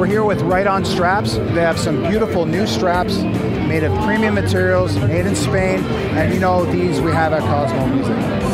We're here with RightOn! Straps. They have some beautiful new straps made of premium materials, made in Spain, and you know these we have at Cosmo Music.